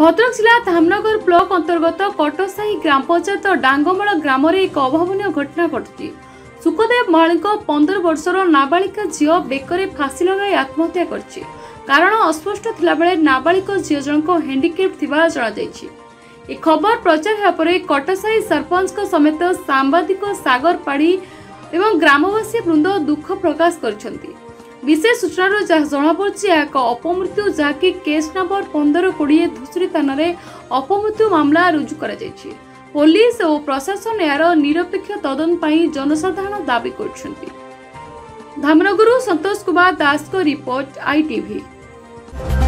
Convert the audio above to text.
ভদ্রক জেলা ধামনগর ব্লক অন্তর্গত কটসাহি গ্রাম পঞ্চায়েত ডাঙ্গমাল গ্রামের এক অভাবনীয় ঘটনা ঘটছে সুখদেব মহালিক পনেরো বর্ষর নাবাড়িকা ঝিও বেকরে ফাঁসি লগাই আত্মহত্যা করছে কারণ অস্পষ্ট থাকবে নাবালিক ঝিও জনক হ্যাণ্ডিক্যাপ থাকা জনাযাই এ খবর প্রচার হওয়া পরে কটসাহি সরপঞ্চ সমেত সাংবাদিক সাগর পাড়ি এবং গ্রামবাসী বৃন্দ দুঃখ প্রকাশ করেছেন ବିଶେଷ ସୂଚନାରୁ ଯାହା ଜଣାପଡ଼ୁଛି ଏହା ଏକ ଅପମୃତ୍ୟୁ ଯାହାକି କେସ୍ ନମ୍ବର ପନ୍ଦର କୋଡ଼ିଏ ଧୂସୁରୀ ଥାନାରେ ଅପମୃତ୍ୟୁ ମାମଲା ରୁଜୁ କରାଯାଇଛି ପୋଲିସ ଓ ପ୍ରଶାସନ ଏହାର ନିରପେକ୍ଷ ତଦନ୍ତ ପାଇଁ ଜନସାଧାରଣ ଦାବି କରୁଛନ୍ତି ଧାମନଗରରୁ ସନ୍ତୋଷ କୁମାର ଦାସଙ୍କ ରିପୋର୍ଟ ଆଇଟିଭି